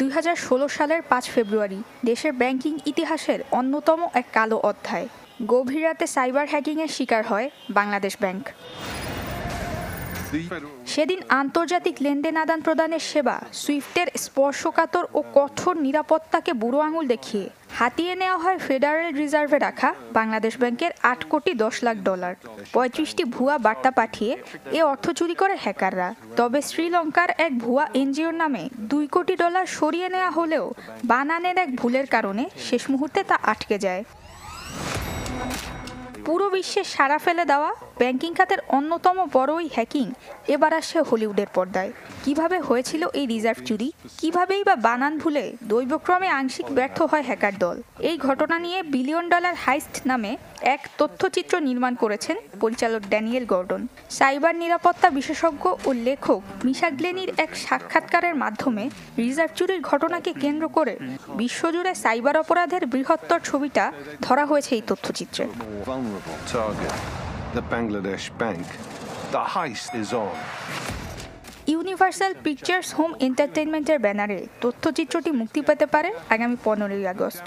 দুই হাজার ষোলো সালের পাঁচ ফেব্রুয়ারি, দেশের ব্যাংকিং ইতিহাসের অন্যতম এক কালো অধ্যায়। গভীর রাতে সাইবার হ্যাকিংয়ের শিকার হয় বাংলাদেশ ব্যাংক। সেদিন আন্তর্জাতিক লেনদেন আদান প্রদানের সেবা, সুইফটের স্পর্শকাতর ও কঠোর নিরাপত্তাকে বুড়ো আঙুল দেখিয়ে হাতিয়ে নেওয়া হয় ফেডারেল রিজার্ভে রাখা বাংলাদেশ ব্যাংকের আট কোটি দশ লাখ ডলার। পঁয়ত্রিশটি ভুয়া বার্তা পাঠিয়ে এ অর্থ চুরি করে হ্যাকাররা। তবে শ্রীলঙ্কার এক ভুয়া এনজিওর নামে দুই কোটি ডলার সরিয়ে নেওয়া হলেও বানানের এক ভুলের কারণে শেষ মুহূর্তে তা আটকে যায়। পুরো বিশ্বে সারা ফেলে দেওয়া ব্যাংকিং খাতের অন্যতম বড় ওই হ্যাকিং, এবার আসে হলিউডের পর্দায়। কীভাবে হয়েছিল এই রিজার্ভ চুরি? কিভাবেই বা বানান ভুলে দৈবক্রমে আংশিক ব্যর্থ হয় হ্যাকার দল? এই ঘটনা নিয়ে বিলিয়ন ডলার হাইস্ট নামে এক তথ্যচিত্র নির্মাণ করেছেন পরিচালক ড্যানিয়েল গর্ডন। সাইবার নিরাপত্তা বিশেষজ্ঞ ও লেখক মিশা গ্লেনির এক সাক্ষাৎকারের মাধ্যমে রিজার্ভ চুরির ঘটনাকে কেন্দ্র করে বিশ্বজুড়ে সাইবার অপরাধের বৃহত্তর ছবিটা ধরা হয়েছে এই তথ্যচিত্রে। Vulnerable target, the Bangladesh Bank. The heist is on. Universal Pictures Home এন্টারটেনমেন্টের ব্যানারে তথ্যচিত্রটি মুক্তি পেতে পারে আগামী পনেরোই আগস্ট